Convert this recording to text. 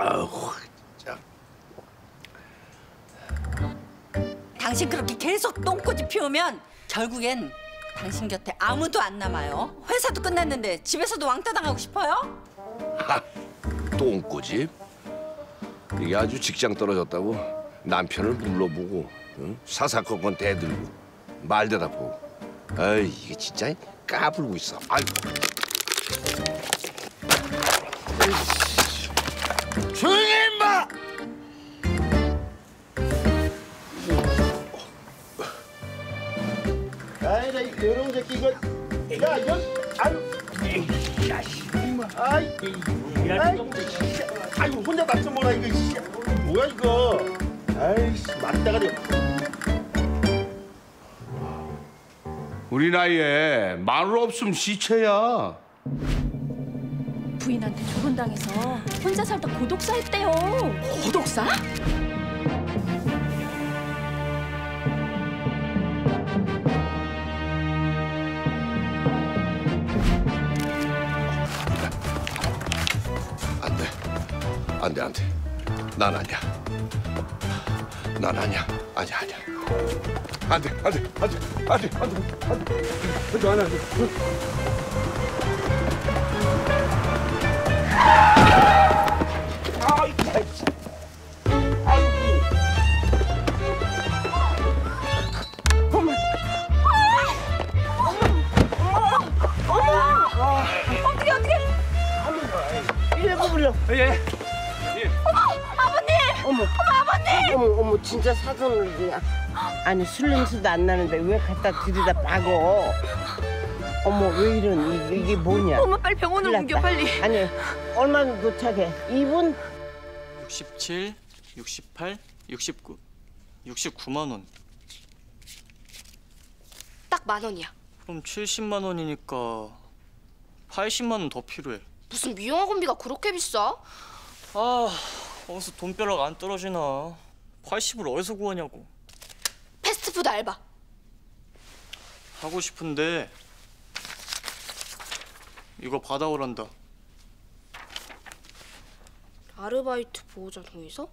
아우 진짜. 당신 그렇게 계속 똥꼬지 피우면 결국엔 당신 곁에 아무도 안 남아요. 회사도 끝났는데 집에서도 왕따 당하고 싶어요? 똥꼬집. 이게 아주 직장 떨어졌다고 남편을 불러보고 응? 사사건건 대들고 말 대답하고. 아이 이게 진짜 까불고 있어. 아이고. 조용히 해, 임마! 아이 나 이런 새끼 이거. 야 이거. 아유. 야씨 아이. 아이. 아이고 혼자 맞춰 뭐라 이거 씨. 뭐야 이거. 아이씨 맞다가리 우리 나이에 마늘 없으면 시체야. 부인한테 조른당해서 혼자 살다 고독사 했대요. 고독사? 안 돼. 안 돼, 안 돼. 난 아니야. 난 아니야. 아니야, 아니야. 안 돼, 안 돼, 안 돼, 안 돼, 안 돼, 안 돼. 안 돼, 안 돼, 어머, 어머, 어머, 진짜 사돈을 그냥. 아니 술 냄새도 안 나는데 왜 갖다 들이다 박어? 어머, 왜 이런 이게, 이게 뭐냐? 엄마 빨리 병원으로 옮겨. 빨리. 아니, 얼마나 도착해? 2분? 67, 68, 69, 69만 원. 딱 만 원이야. 그럼 70만 원이니까 80만 원 더 필요해. 무슨 미용학원비가 그렇게 비싸? 아, 어디서 돈벼락 안 떨어지나. 80을 어디서 구하냐고. 패스트푸드 알바. 하고 싶은데 이거 받아오란다. 아르바이트 보호자 동의서?